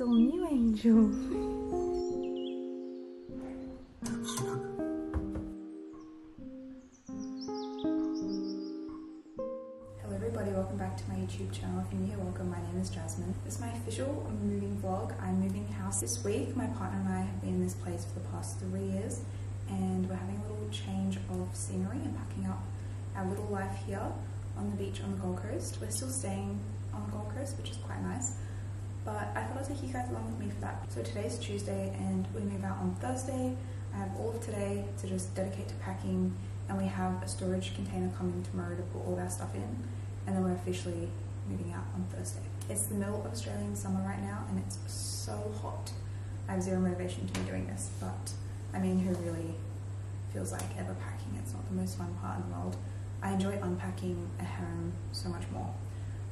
all new, Angel? Hello everybody, welcome back to my YouTube channel. If you're new here, welcome. My name is Jasmine. This is my official moving vlog. I'm moving house this week. My partner and I have been in this place for the past three years and we're having a little change of scenery and packing up our little life here on the beach on the Gold Coast. We're still staying on the Gold Coast, which is quite nice. But I thought I'd take you guys along with me for that. So today's Tuesday and we move out on Thursday. I have all of today to just dedicate to packing and we have a storage container coming tomorrow to put all our stuff in and then we're officially moving out on Thursday. It's the middle of Australian summer right now and it's so hot. I have zero motivation to be doing this, but I mean, who really feels like ever packing? It's not the most fun part in the world. I enjoy unpacking at home so much more.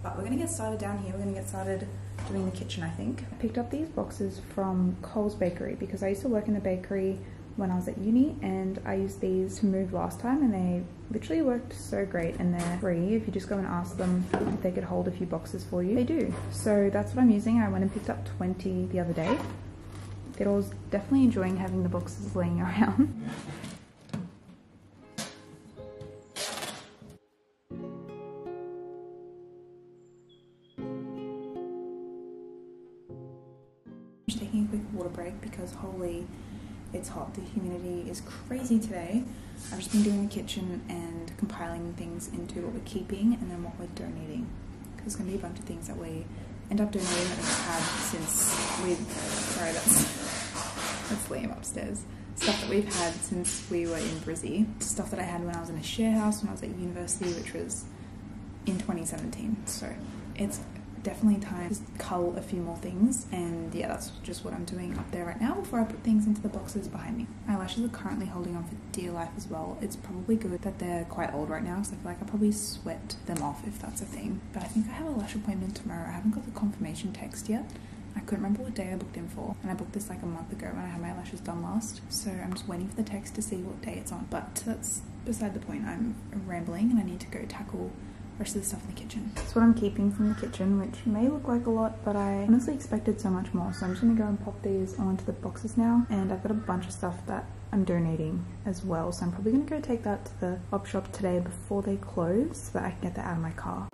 But we're gonna get started down here. We're gonna get started doing the kitchen, I think. I picked up these boxes from Coles Bakery because I used to work in the bakery when I was at uni and I used these to move last time and they literally worked so great and they're free if you just go and ask them if they could hold a few boxes for you. They do. So that's what I'm using. I went and picked up 20 the other day. Fiddle's definitely enjoying having the boxes laying around. Holy it's hot. The humidity is crazy today. I've just been doing the kitchen and compiling things into what we're keeping and then what we're donating. Because there's going to be a bunch of things that we end up donating that we've had since we. Sorry, that's that's Liam upstairs. Stuff that we've had since we were in Brizzy. Stuff that I had when I was in a share house when I was at university, which was in 2017. So it's definitely time to cull a few more things and yeah that's just what I'm doing up there right now before I put things into the boxes behind me. My lashes are currently holding on for dear life as well. It's probably good that they're quite old right now because I feel like I probably sweat them off if that's a thing. But I think I have a lash appointment tomorrow. I haven't got the confirmation text yet. I couldn't remember what day I booked in for, and I booked this like a month ago when I had my lashes done last. So I'm just waiting for the text to see what day it's on. But that's beside the point. I'm rambling and I need to go tackle rest of the stuff in the kitchen. That's what I'm keeping from the kitchen, which may look like a lot, but I honestly expected so much more. So I'm just gonna go and pop these onto the boxes now. And I've got a bunch of stuff that I'm donating as well. So I'm probably gonna go take that to the op shop today before they close so that I can get that out of my car.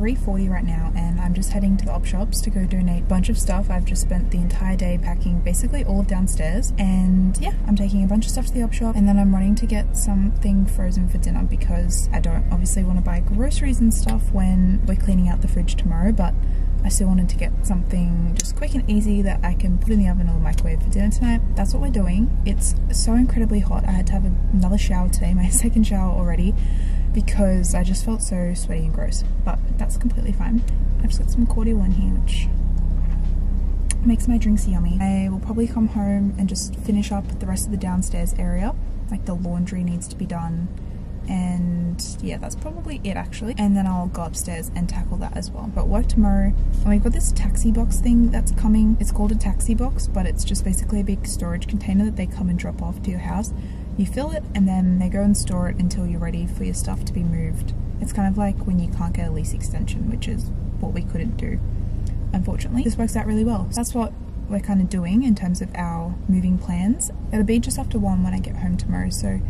3.40 right now and I'm just heading to the op shops to go donate a bunch of stuff. I've just spent the entire day packing basically all of downstairs and yeah, I'm taking a bunch of stuff to the op shop and then I'm running to get something frozen for dinner because I don't obviously want to buy groceries and stuff when we're cleaning out the fridge tomorrow but I still wanted to get something just quick and easy that I can put in the oven or the microwave for dinner tonight. That's what we're doing. It's so incredibly hot. I had to have another shower today, my second shower already because I just felt so sweaty and gross. But that's completely fine. I've just got some cordial in here, which makes my drinks yummy. I will probably come home and just finish up the rest of the downstairs area. Like the laundry needs to be done. And yeah, that's probably it actually. And then I'll go upstairs and tackle that as well. But work tomorrow. And we've got this taxi box thing that's coming. It's called a taxi box, but it's just basically a big storage container that they come and drop off to your house. You fill it and then they go and store it until you're ready for your stuff to be moved. It's kind of like when you can't get a lease extension, which is what we couldn't do. Unfortunately, this works out really well. So That's what we're kind of doing in terms of our moving plans. It'll be just after one when I get home tomorrow, so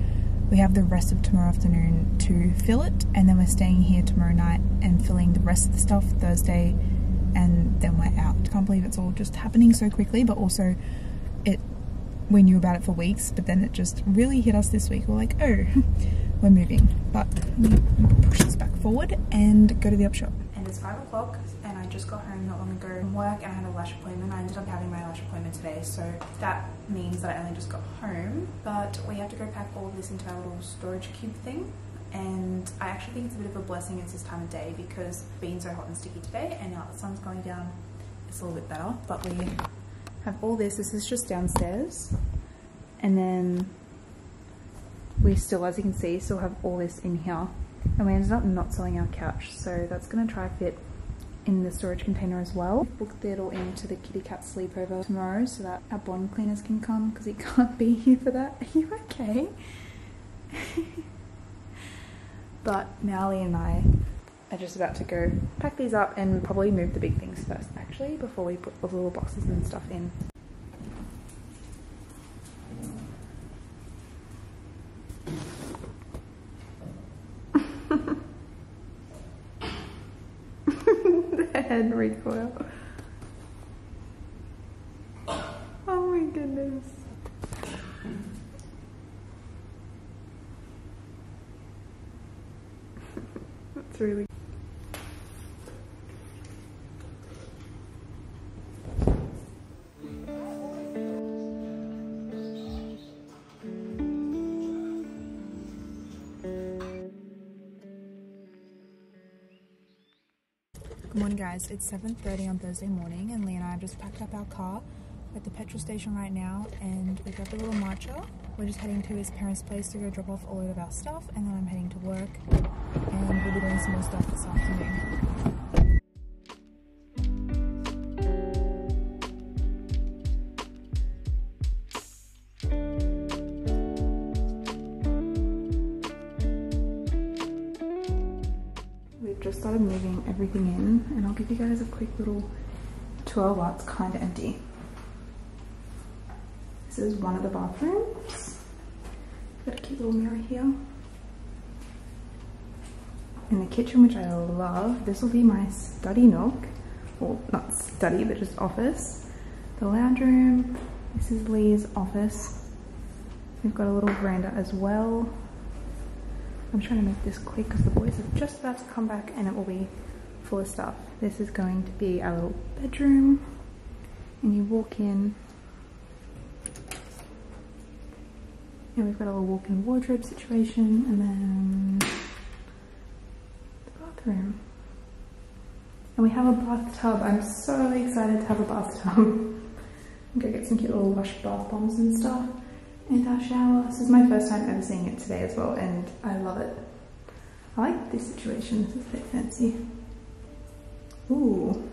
we have the rest of tomorrow afternoon to fill it, and then we're staying here tomorrow night and filling the rest of the stuff Thursday, and then we're out. Can't believe it's all just happening so quickly, but also it we knew about it for weeks, but then it just really hit us this week. We're like, oh, we're moving. But push this back forward and go to the op shop. And it's five o'clock, and I just got home not long ago from work and I had a lash appointment. I ended up having my lash appointment today, so that means that I only just got home. But we have to go pack all of this into our little storage cube thing. And I actually think it's a bit of a blessing it's this time of day because being so hot and sticky today and now the sun's going down, it's a little bit better. But we have all this. This is just downstairs. And then we still, as you can see, still have all this in here. And we ended up not selling our couch, so that's gonna try fit in the storage container as well. Booked it all into the kitty cat sleepover tomorrow so that our bond cleaners can come because he can't be here for that. Are you okay? but Nally and I are just about to go pack these up and probably move the big things first actually before we put the little boxes and stuff in. the head recoil. Guys, it's 7.30 on Thursday morning and Lee and I have just packed up our car at the petrol station right now and we got the little marcher. We're just heading to his parents' place to go drop off all of our stuff and then I'm heading to work and we'll be doing some more stuff this afternoon. Just started moving everything in and I'll give you guys a quick little tour while it's kind of empty. This is one of the bathrooms. Got a cute little mirror here. In the kitchen, which I love, this will be my study nook. Well, not study, but just office. The lounge room, this is Lee's office. We've got a little veranda as well. I'm trying to make this quick because the boys are just about to come back and it will be full of stuff. This is going to be our little bedroom and you walk in and we've got a little walk-in wardrobe situation and then the bathroom. And we have a bathtub. I'm so excited to have a bathtub. I'm gonna get some cute little Lush bath bombs and stuff and our shower. This is my first time ever seeing it today as well and I love it. I like this situation, this is a bit fancy. Ooh.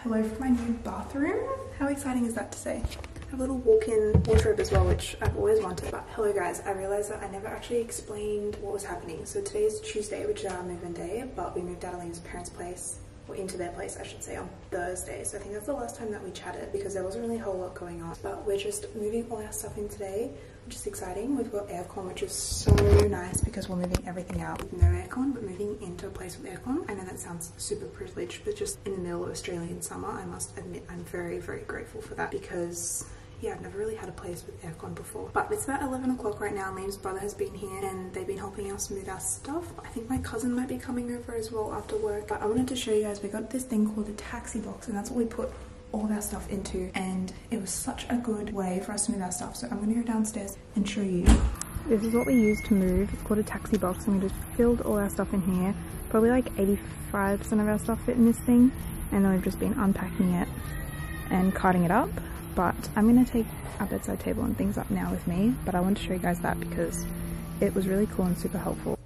Hello from my new bathroom. How exciting is that to say? I have a little walk-in wardrobe as well, which I've always wanted. But hello guys, I realized that I never actually explained what was happening. So today is Tuesday, which is our move-in day, but we moved out of Liam's parents' place into their place, I should say, on Thursday. So I think that's the last time that we chatted because there wasn't really a whole lot going on. But we're just moving all our stuff in today, which is exciting. We've got aircon, which is so nice because we're moving everything out with no aircon, but moving into a place with aircon. I know that sounds super privileged, but just in the middle of Australian summer, I must admit I'm very, very grateful for that because yeah, I've never really had a place with aircon before. But it's about 11 o'clock right now. Liam's brother has been here and they've been helping us move our stuff. I think my cousin might be coming over as well after work. But I wanted to show you guys, we got this thing called a taxi box and that's what we put all of our stuff into and it was such a good way for us to move our stuff. So I'm gonna go downstairs and show you. This is what we used to move. It's called a taxi box and we just filled all our stuff in here. Probably like 85% of our stuff fit in this thing and then we've just been unpacking it and carting it up but I'm gonna take our bedside table and things up now with me but I want to show you guys that because it was really cool and super helpful.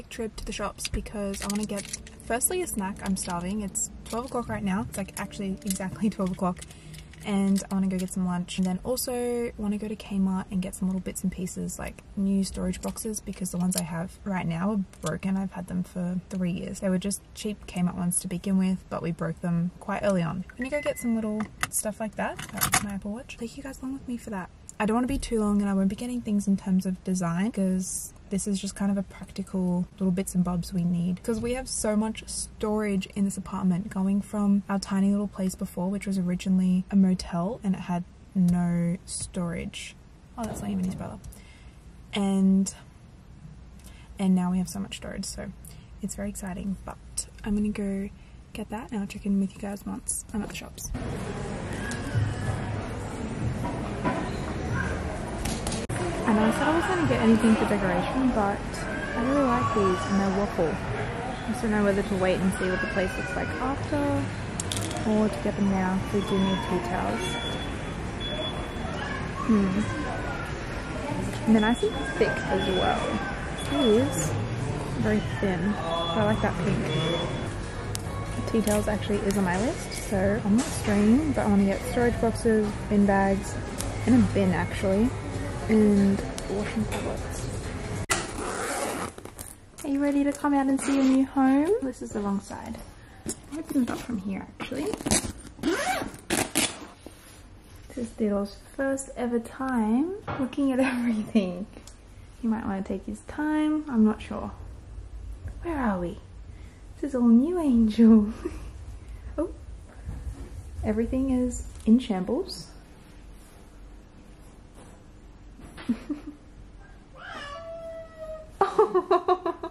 Quick trip to the shops because I want to get firstly a snack. I'm starving. It's 12 o'clock right now. It's like actually exactly 12 o'clock and I want to go get some lunch and then also want to go to Kmart and get some little bits and pieces like new storage boxes because the ones I have right now are broken. I've had them for three years. They were just cheap Kmart ones to begin with but we broke them quite early on. I'm gonna go get some little stuff like that. That's my Apple Watch. Take you guys along with me for that. I don't want to be too long and I won't be getting things in terms of design because this is just kind of a practical little bits and bobs we need because we have so much storage in this apartment going from our tiny little place before which was originally a motel and it had no storage. Oh that's not even his brother. And and now we have so much storage so it's very exciting but I'm gonna go get that and I'll check in with you guys once I'm at the shops. I said I wasn't going to get anything for decoration, but I really like these and they're waffle. I just don't know whether to wait and see what the place looks like after or to get them now we do need tea towels. Hmm. And they're nice and thick as well. These very thin. I like that pink. The tea towels actually is on my list, so I'm not straining, but I want to get storage boxes, bin bags, and a bin actually and washing tablets. Are you ready to come out and see your new home? This is the wrong side. I'll open it up from here actually. This is Theodore's first ever time looking at everything. He might want to take his time, I'm not sure. Where are we? This is all new Angel. oh, everything is in shambles. Oh,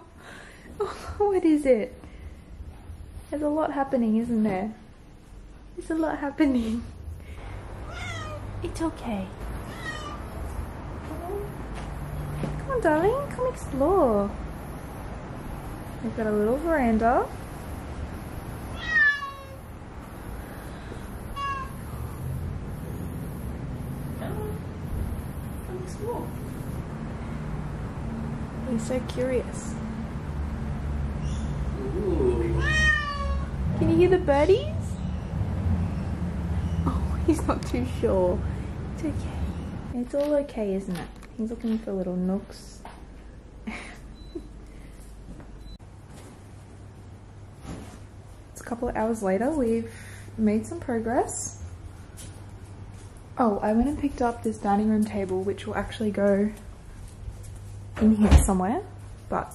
what is it? There's a lot happening, isn't there? There's a lot happening. It's okay. Come on, darling. Come explore. We've got a little veranda. So curious. Ooh. Can you hear the birdies? Oh, he's not too sure. It's okay. It's all okay, isn't it? He's looking for little nooks. it's a couple of hours later. We've made some progress. Oh, I went and picked up this dining room table, which will actually go in here somewhere, but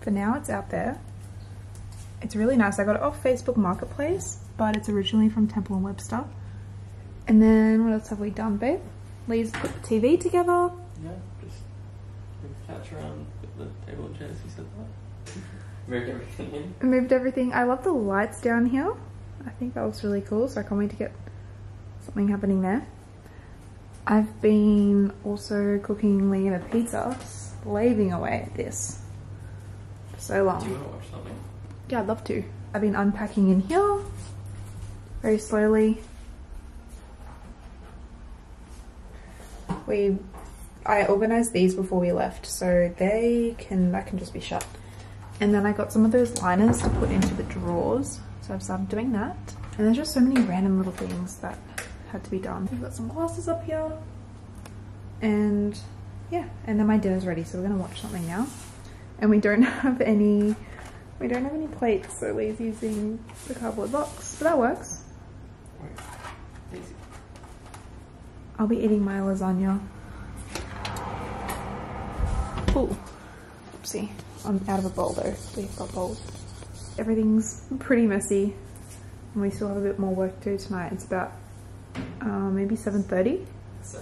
for now it's out there. It's really nice. I got it off Facebook Marketplace, but it's originally from Temple and Webster. And then what else have we done, babe? Lee's put the TV together. Yeah, just couch around, put the table and chairs, you said that. moved everything in. Moved everything. I love the lights down here. I think that looks really cool, so I can't wait to get something happening there. I've been also cooking Liam a pizza, slaving away at this for so long. Do you want to watch something? Yeah, I'd love to. I've been unpacking in here very slowly. We, I organized these before we left, so they can, that can just be shut. And then I got some of those liners to put into the drawers, so I've started doing that. And there's just so many random little things that had to be done. We've got some glasses up here, and yeah, and then my dinner's ready, so we're gonna watch something now. And we don't have any, we don't have any plates, so Lee's using the cardboard box, but that works. I'll be eating my lasagna. Ooh, oopsie. I'm out of a bowl though. We've got bowls. Everything's pretty messy and we still have a bit more work to do tonight. It's about uh, maybe 7.30. 7.58.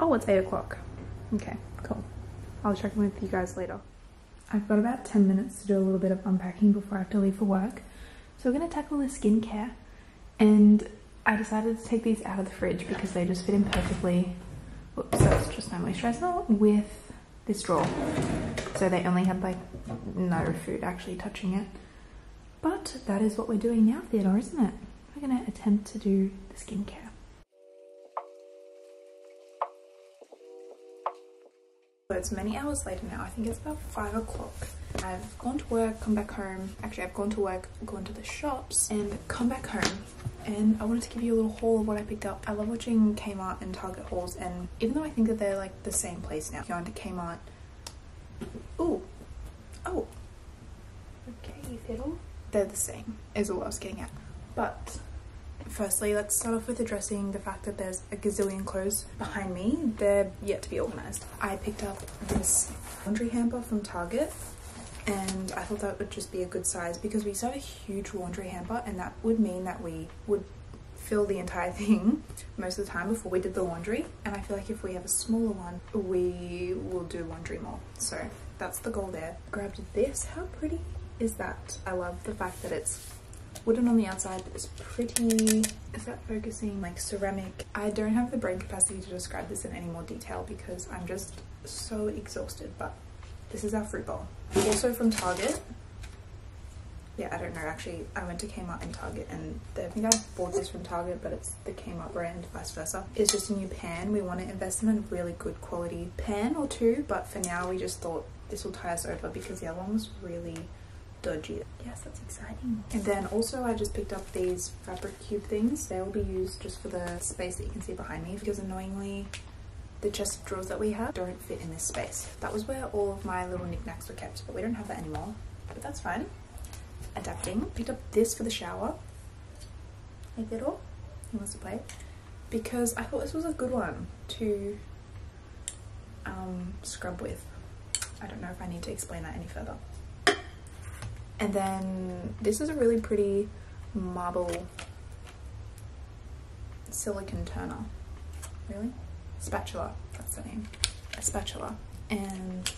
Oh, it's 8 o'clock. Okay, cool. I'll check in with you guys later. I've got about 10 minutes to do a little bit of unpacking before I have to leave for work. So we're going to tackle the skincare. And I decided to take these out of the fridge because they just fit in perfectly. Whoops, that's just my moisturizer with this drawer. So they only had like no food actually touching it. But that is what we're doing now, Theodore, isn't it? We're going to attempt to do the skincare. It's many hours later now. I think it's about five o'clock. I've gone to work, come back home. Actually, I've gone to work, gone to the shops, and come back home. and I wanted to give you a little haul of what I picked up. I love watching Kmart and Target hauls and even though I think that they're like the same place now, going to Kmart. Ooh. Oh. Okay, fiddle. They're the same is all I was getting at. But firstly, let's start off with addressing the fact that there's a gazillion clothes behind me. They're yet to be organized. I picked up this laundry hamper from Target and I thought that would just be a good size because we have a huge laundry hamper and that would mean that we would fill the entire thing most of the time before we did the laundry. And I feel like if we have a smaller one we will do laundry more. So that's the goal there. Grabbed this. How pretty is that? I love the fact that it's wooden on the outside but it's pretty is that focusing like ceramic I don't have the brain capacity to describe this in any more detail because I'm just so exhausted but this is our fruit bowl. Also from Target. Yeah, I don't know. Actually, I went to Kmart and Target and I think I bought this from Target, but it's the Kmart brand, vice versa. It's just a new pan. We want to invest in a really good quality pan or two, but for now we just thought this will tie us over because the other one was really dodgy. Yes, that's exciting. And then also I just picked up these fabric cube things. They will be used just for the space that you can see behind me because annoyingly the chest of drawers that we have don't fit in this space. That was where all of my little knickknacks were kept, but we don't have that anymore. But that's fine. Adapting. Picked up this for the shower. Hey Fiddle, he wants to play. Because I thought this was a good one to um, scrub with. I don't know if I need to explain that any further. And then this is a really pretty marble silicone turner. Really? spatula, that's the name, a spatula. And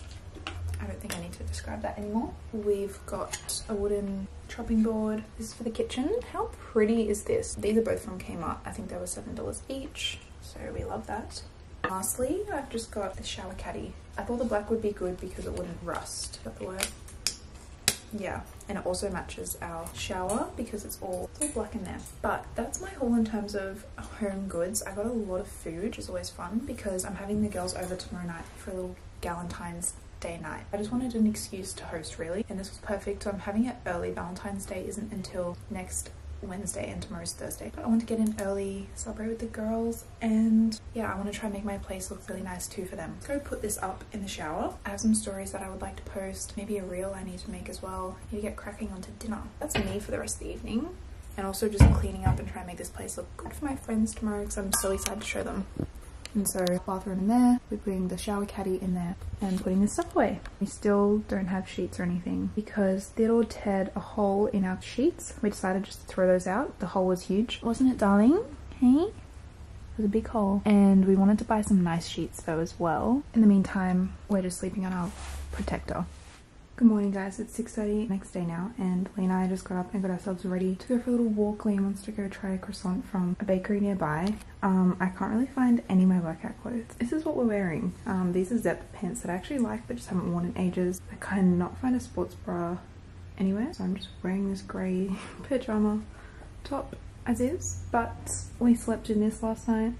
I don't think I need to describe that anymore. We've got a wooden chopping board. This is for the kitchen. How pretty is this? These are both from Kmart. I think they were $7 each, so we love that. Lastly, I've just got the shower caddy. I thought the black would be good because it wouldn't rust. Is that the word? Yeah and it also matches our shower because it's all, it's all black in there. But that's my haul in terms of home goods. I got a lot of food which is always fun because i'm having the girls over tomorrow night for a little galentine's day night. I just wanted an excuse to host really and this was perfect. So i'm having it early. Valentine's day isn't until next Wednesday and tomorrow's Thursday. But I want to get in early, celebrate with the girls, and yeah, I want to try and make my place look really nice too for them. Go put this up in the shower. I have some stories that I would like to post, maybe a reel I need to make as well. To get cracking onto dinner. That's me for the rest of the evening. And also just cleaning up and trying to make this place look good for my friends tomorrow because I'm so excited to show them. And so bathroom in there, we're putting the shower caddy in there and putting the stuff away. We still don't have sheets or anything because Theodore teared a hole in our sheets. We decided just to throw those out. The hole was huge. Wasn't it darling? Hey? It was a big hole. And we wanted to buy some nice sheets though as well. In the meantime, we're just sleeping on our protector. Good morning guys, it's 6.30 next day now and Lee and I just got up and got ourselves ready to go for a little walk. Lee wants to go try a croissant from a bakery nearby. Um, I can't really find any of my workout clothes. This is what we're wearing. Um, these are Zepp pants that I actually like but just haven't worn in ages. I cannot find a sports bra anywhere so I'm just wearing this grey pajama top as is but we slept in this last night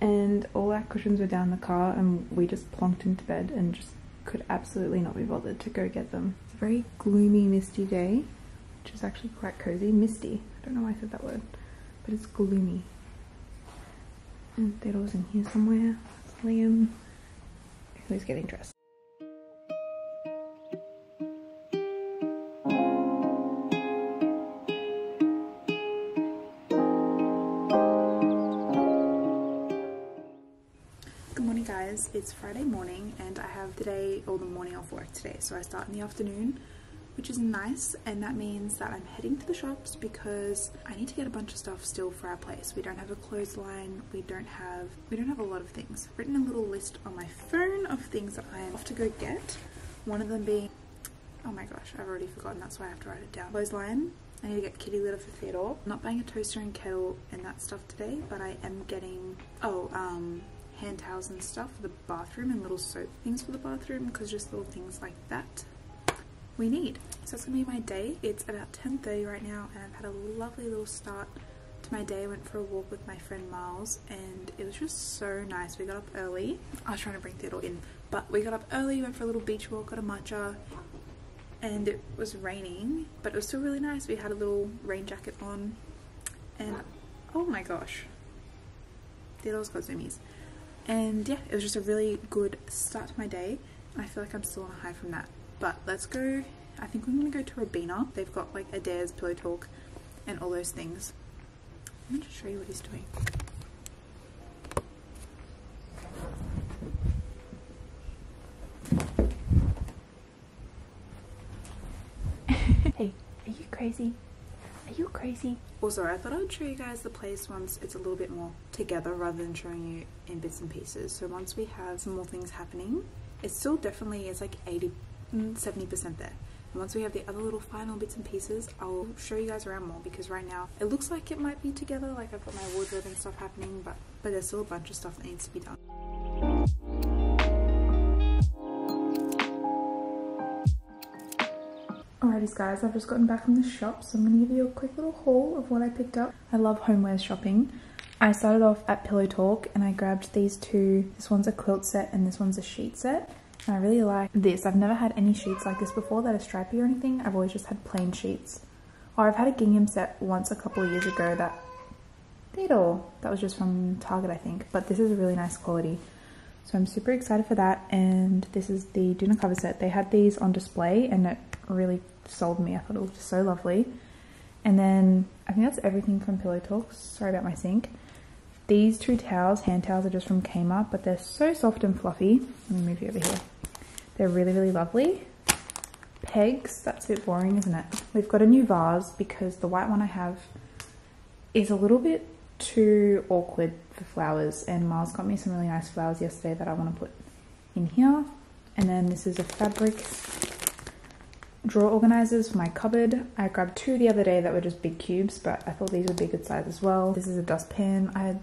and all our cushions were down the car and we just plonked into bed and just could absolutely not be bothered to go get them. It's a very gloomy, misty day, which is actually quite cozy. Misty. I don't know why I said that word, but it's gloomy. And Theodore's in here somewhere. Liam, who's getting dressed. And I have the day or the morning off work today. So I start in the afternoon, which is nice. And that means that I'm heading to the shops because I need to get a bunch of stuff still for our place. We don't have a clothesline. We don't have, we don't have a lot of things. I've written a little list on my phone of things that I have to go get. One of them being, oh my gosh, I've already forgotten. That's why I have to write it down. Clothesline. I need to get kitty litter for Theodore. I'm not buying a toaster and kettle and that stuff today, but I am getting, oh, um, hand towels and stuff for the bathroom and little soap things for the bathroom because just little things like that we need. So that's gonna be my day. It's about 10.30 right now and I've had a lovely little start to my day. I went for a walk with my friend Miles and it was just so nice. We got up early. I was trying to bring Theodore in, but we got up early, went for a little beach walk, got a matcha and it was raining, but it was still really nice. We had a little rain jacket on and oh my gosh, Theodore's got zoomies. And yeah, it was just a really good start to my day. I feel like I'm still on a high from that. But let's go, I think we're gonna go to Robina. They've got like Adairs Pillow Talk and all those things. Me just show you what he's doing. hey, are you crazy? Are Also, I thought I would show you guys the place once it's a little bit more together rather than showing you in bits and pieces. So once we have some more things happening, it's still definitely, it's like 80, 70% mm, there. And once we have the other little final bits and pieces, I'll show you guys around more because right now it looks like it might be together, like I've got my wardrobe and stuff happening, but, but there's still a bunch of stuff that needs to be done. Guys, I've just gotten back from the shop, so I'm going to give you a quick little haul of what I picked up. I love homewares shopping. I started off at Pillow Talk and I grabbed these two. This one's a quilt set and this one's a sheet set. And I really like this. I've never had any sheets like this before that are stripy or anything. I've always just had plain sheets. Or I've had a gingham set once a couple of years ago that all. That was just from Target I think. But this is a really nice quality. So I'm super excited for that. And this is the Doona cover set. They had these on display and it really sold me. I thought it looked so lovely. And then I think that's everything from Pillow Talks. Sorry about my sink. These two towels, hand towels, are just from Kmart, but they're so soft and fluffy. Let me move you over here. They're really, really lovely. Pegs, that's a bit boring, isn't it? We've got a new vase because the white one I have is a little bit too awkward for flowers and Miles got me some really nice flowers yesterday that I want to put in here. And then this is a fabric drawer organizers for my cupboard. I grabbed two the other day that were just big cubes, but I thought these would be a good size as well. This is a dustpan. I,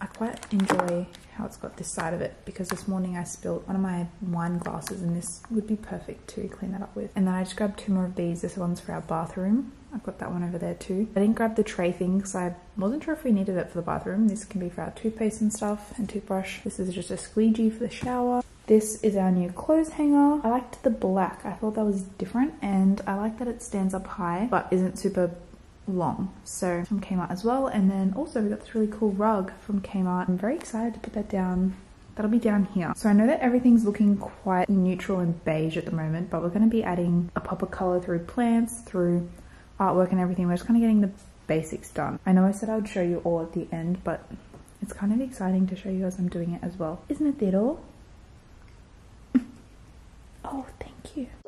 I quite enjoy how it's got this side of it because this morning I spilled one of my wine glasses and this would be perfect to clean that up with. And then I just grabbed two more of these. This one's for our bathroom. I've got that one over there too. I didn't grab the tray thing because I wasn't sure if we needed it for the bathroom. This can be for our toothpaste and stuff and toothbrush. This is just a squeegee for the shower. This is our new clothes hanger. I liked the black. I thought that was different and I like that it stands up high but isn't super long. So from Kmart as well. And then also we got this really cool rug from Kmart. I'm very excited to put that down that'll be down here. So I know that everything's looking quite neutral and beige at the moment, but we're going to be adding a pop of color through plants, through artwork and everything. We're just kind of getting the basics done. I know I said I would show you all at the end, but it's kind of exciting to show you as I'm doing it as well. Isn't it, Theodore? Oh, thank you.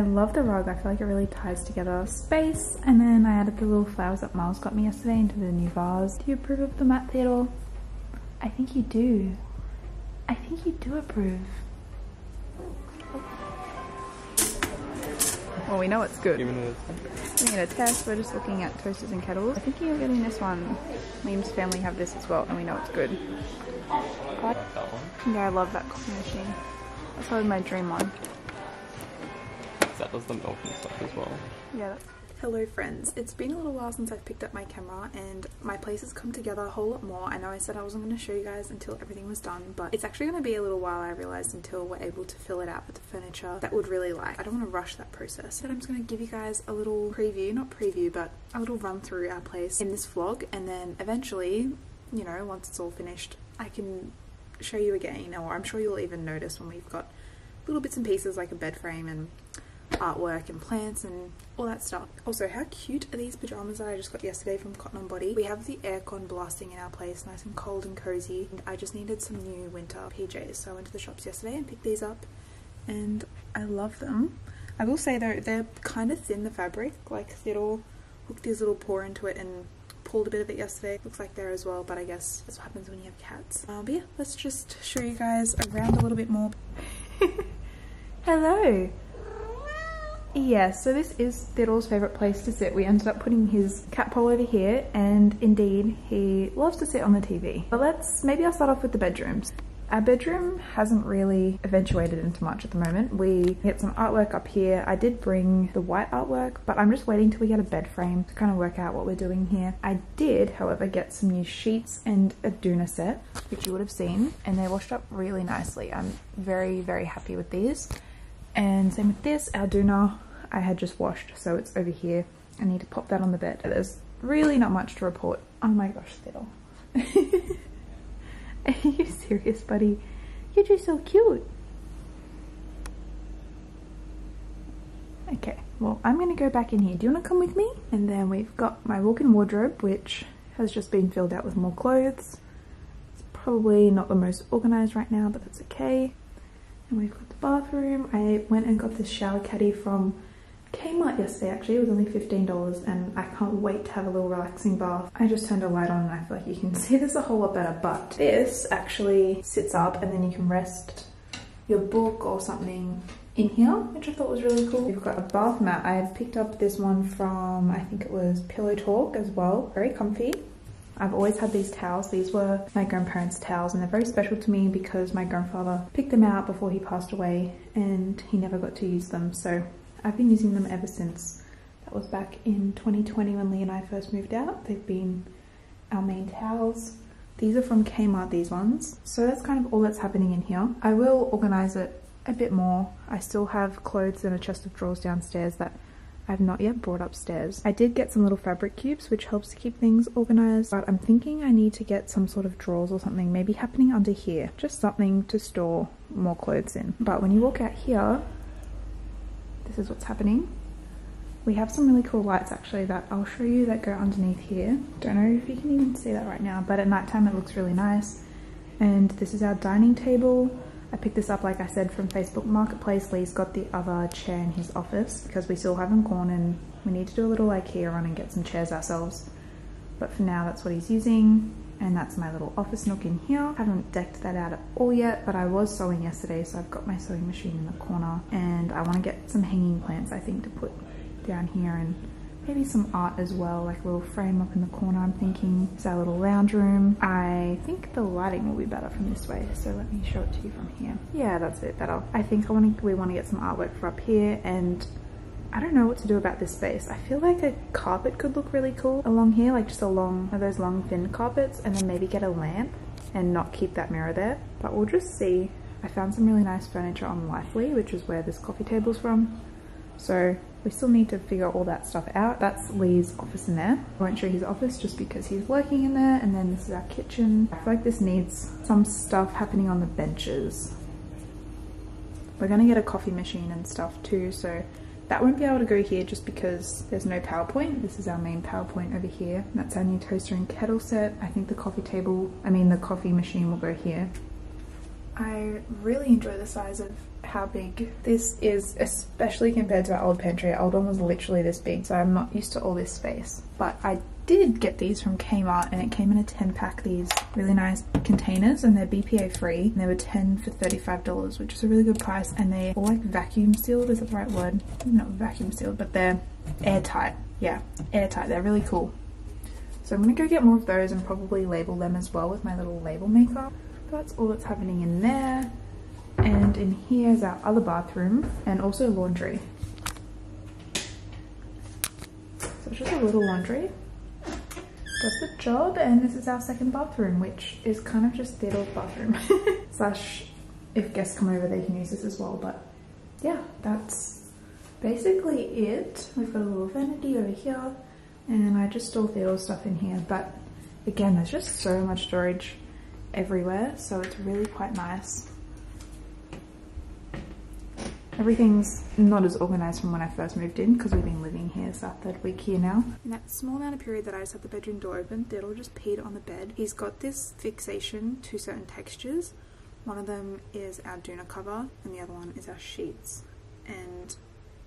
I love the rug. I feel like it really ties together space. And then I added the little flowers that Miles got me yesterday into the new vase. Do you approve of the mat, Theodore? I think you do. I think you do approve. Well, we know it's good. Giving it a test. We're just looking at toasters and kettles. I think you're getting this one. Liam's family have this as well, and we know it's good. I, yeah, I love that coffee machine. That's probably my dream one that does the milk and stuff as well. Yeah. Hello friends, it's been a little while since I've picked up my camera and my place has come together a whole lot more. I know I said I wasn't going to show you guys until everything was done, but it's actually going to be a little while I realised until we're able to fill it out with the furniture that would really like. I don't want to rush that process. But I'm just going to give you guys a little preview, not preview, but a little run through our place in this vlog and then eventually, you know, once it's all finished, I can show you again or I'm sure you'll even notice when we've got little bits and pieces like a bed frame and artwork and plants and all that stuff. Also, how cute are these pajamas that I just got yesterday from Cotton On Body? We have the aircon blasting in our place, nice and cold and cozy. And I just needed some new winter PJs, so I went to the shops yesterday and picked these up and I love them. I will say though, they're kind of thin, the fabric, like it'll hook this little paw into it and pulled a bit of it yesterday. Looks like there as well, but I guess that's what happens when you have cats. Uh, but yeah, let's just show you guys around a little bit more. Hello! Yeah, so this is Theodore's favourite place to sit. We ended up putting his cat pole over here and indeed he loves to sit on the TV. But let's, maybe I'll start off with the bedrooms. Our bedroom hasn't really eventuated into much at the moment. We get some artwork up here. I did bring the white artwork, but I'm just waiting till we get a bed frame to kind of work out what we're doing here. I did, however, get some new sheets and a Doona set, which you would have seen, and they washed up really nicely. I'm very, very happy with these. And same with this, our Doona I had just washed, so it's over here. I need to pop that on the bed. There's really not much to report. Oh my gosh, Fiddle. Are you serious, buddy? You're just so cute. Okay, well, I'm gonna go back in here. Do you wanna come with me? And then we've got my walk-in wardrobe, which has just been filled out with more clothes. It's probably not the most organized right now, but that's okay. And we've got bathroom. I went and got this shower caddy from Kmart yesterday actually, it was only $15 and I can't wait to have a little relaxing bath. I just turned a light on and I feel like you can see this a whole lot better, but this actually sits up and then you can rest your book or something in here, which I thought was really cool. We've got a bath mat. I picked up this one from, I think it was Pillow Talk as well. Very comfy. I've always had these towels. These were my grandparents' towels and they're very special to me because my grandfather picked them out before he passed away and he never got to use them. So I've been using them ever since. That was back in 2020 when Lee and I first moved out. They've been our main towels. These are from Kmart, these ones. So that's kind of all that's happening in here. I will organize it a bit more. I still have clothes in a chest of drawers downstairs that I've not yet brought upstairs. I did get some little fabric cubes which helps to keep things organized but I'm thinking I need to get some sort of drawers or something maybe happening under here. Just something to store more clothes in. But when you walk out here this is what's happening. We have some really cool lights actually that I'll show you that go underneath here. Don't know if you can even see that right now, but at nighttime it looks really nice. And this is our dining table. I picked this up, like I said, from Facebook Marketplace. Lee's got the other chair in his office because we still haven't gone and we need to do a little IKEA run and get some chairs ourselves. But for now, that's what he's using and that's my little office nook in here. I haven't decked that out at all yet, but I was sewing yesterday, so I've got my sewing machine in the corner, and I want to get some hanging plants, I think, to put down here, and maybe some art as well, like a little frame up in the corner, I'm thinking. It's our little lounge room. I think the lighting will be better from this way, so let me show it to you from here. Yeah, that's a bit better. I think I want to, we want to get some artwork for up here, and I don't know what to do about this space. I feel like a carpet could look really cool along here, like just along one of those long thin carpets and then maybe get a lamp and not keep that mirror there. But we'll just see. I found some really nice furniture on Lively, which is where this coffee table's from. So we still need to figure all that stuff out. That's Lee's office in there. I won't show his office just because he's working in there. And then this is our kitchen. I feel like this needs some stuff happening on the benches. We're gonna get a coffee machine and stuff too, so that won't be able to go here just because there's no PowerPoint. This is our main PowerPoint over here. That's our new toaster and kettle set. I think the coffee table, I mean the coffee machine will go here. I really enjoy the size of how big this is, especially compared to our old pantry. Our old one was literally this big, so I'm not used to all this space. But I did get these from Kmart and it came in a 10 pack, these really nice containers and they're BPA free. And they were 10 for $35, which is a really good price. And they're all like vacuum sealed, is that the right word? Not vacuum sealed, but they're airtight. Yeah, airtight, they're really cool. So I'm gonna go get more of those and probably label them as well with my little label maker. That's all that's happening in there. And in here is our other bathroom and also laundry. So just a little laundry. Does the job and this is our second bathroom which is kind of just Theodore's bathroom. Slash if guests come over they can use this as well but yeah that's basically it. We've got a little vanity over here and I just store Theodore stuff in here but again there's just so much storage everywhere so it's really quite nice. Everything's not as organised from when I first moved in because we've been living here, it's third week here now. In that small amount of period that I just had the bedroom door open, Diddle just peed on the bed. He's got this fixation to certain textures. One of them is our doona cover and the other one is our sheets. And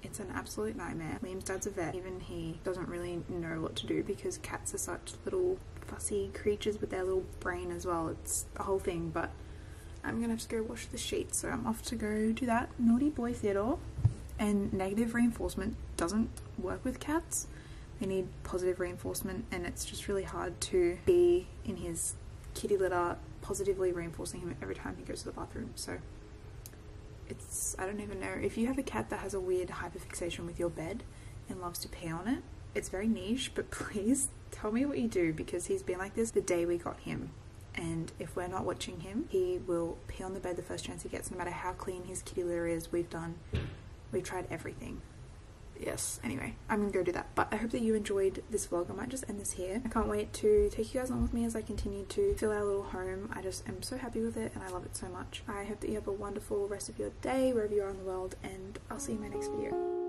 it's an absolute nightmare. Liam's dad's a vet. Even he doesn't really know what to do because cats are such little fussy creatures with their little brain as well. It's a whole thing, but I'm gonna have to go wash the sheets, so I'm off to go do that. Naughty boy Theodore. And negative reinforcement doesn't work with cats. They need positive reinforcement, and it's just really hard to be in his kitty litter positively reinforcing him every time he goes to the bathroom. So it's, I don't even know. If you have a cat that has a weird hyperfixation with your bed and loves to pee on it, it's very niche, but please tell me what you do because he's been like this the day we got him and if we're not watching him, he will pee on the bed the first chance he gets, no matter how clean his kitty litter is. We've done, we've tried everything. Yes, anyway, I'm gonna go do that. But I hope that you enjoyed this vlog. I might just end this here. I can't wait to take you guys along with me as I continue to fill our little home. I just am so happy with it and I love it so much. I hope that you have a wonderful rest of your day wherever you are in the world and I'll see you in my next video.